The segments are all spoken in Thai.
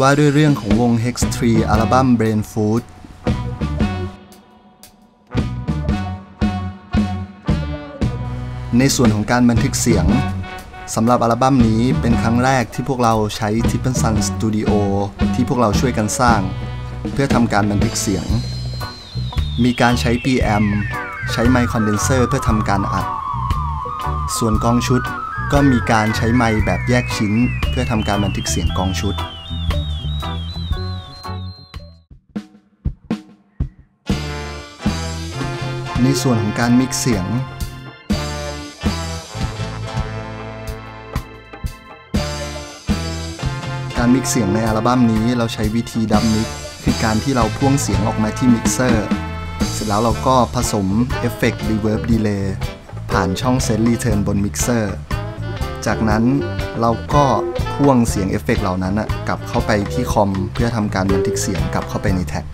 ว่าด้วยเรื่องของวง Hex Tree อัลบั้ม Brain Food ในส่วนของการบันทึกเสียงสำหรับอัลบั้มนี้เป็นครั้งแรกที่พวกเราใช้ t i p p e n Sun Studio ที่พวกเราช่วยกันสร้าง เพื่อทำการบันทึกเสียง มีการใช้ PM ใช้ไมค์คอนเดนเซอร์เพื่อทำการอัด ส่วนกองชุดก็มีการใช้ไมค์แบบแยกชิ้น เพื่อทำการบันทึกเสียงกลองชุด ในส่วนของการ mix เสียง การ mix เสียงในอัลบั้มนี้เราใช้วิธี dub mix คือการที่เราพ่วงเสียงออกมาที่มิกเซอร์ เสร็จแล้วเราก็ผสมเอฟเฟกต์ reverb delay ผ่านช่อง send return บนมิกเซอร์จากนั้นเราก็พ่วงเสียงเอฟเฟกต์เหล่านั้นกลับเข้าไปที่คอมเพื่อทำการบันทึกเสียงกลับเข้าไปใน track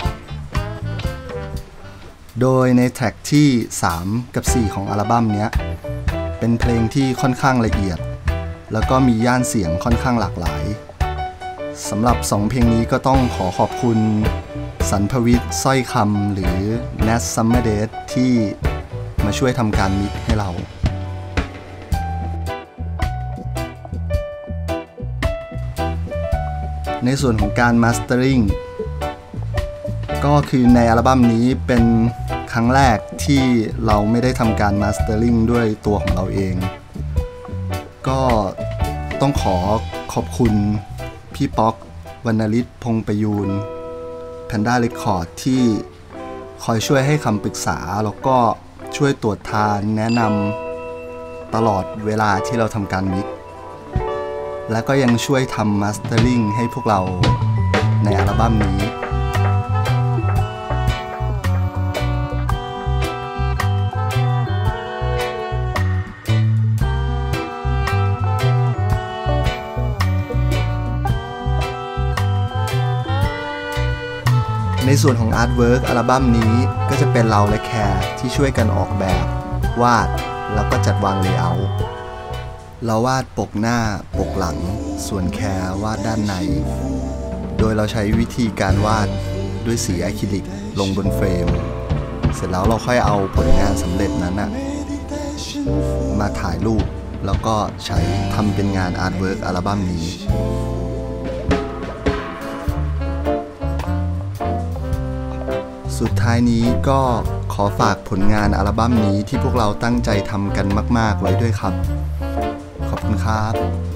โดยใน track ที่ 3 กับ 4 ของอัลบั้มนี้เป็นเพลงที่ค่อนข้างละเอียด แล้วก็มีย่านเสียงค่อนข้างหลากหลายสำหรับ 2 เพลงนี้ก็ต้องขอขอบคุณ สันพวิทย์สร้อยคำหรือ n a s Summer d a t ที่มาช่วยทำการมิกให้เราในส่วนของการมาสเตอริง ก็คือในอัลบั้มนี้เป็นครั้งแรกที่เราไม่ได้ทำการมาสเตอริงด้วยตัวของเราเอง ก็ต้องขอขอบคุณพี่ป๊อกวรรณฤทธิ์พงประยูน Panda Records ที่คอยช่วยให้คำปรึกษา แล้วก็ช่วยตรวจทานแนะนำตลอดเวลาที่เราทำการ mix และก็ยังช่วยทำ mastering ให้พวกเราในอัลบั้มนี้ ในส่วนของ artwork อัลบั้มนี้ก็จะเป็นเราและแคร์ที่ช่วยกันออกแบบ วาดแล้วก็จัดวาง layer เราวาดปกหน้าปกหลัง ส่วนแคร์วาดด้านใน โดยเราใช้วิธีการวาดด้วยสีอะคริลิกลงบนเฟรม เสร็จแล้วเราค่อยเอาผลงานสำเร็จนั้นนะมาถ่ายรูปแล้วก็ใช้ทำเป็นงาน artwork อัลบั้มนี้ สุดท้ายนี้ก็ขอฝากผลงานอัลบั้มนี้ที่พวกเราตั้งใจทำกันมาก ๆ ไว้ด้วยครับ ขอบคุณครับ